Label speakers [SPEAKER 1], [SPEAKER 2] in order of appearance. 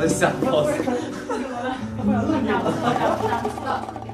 [SPEAKER 1] 我在想
[SPEAKER 2] 要
[SPEAKER 1] 死了
[SPEAKER 2] 我要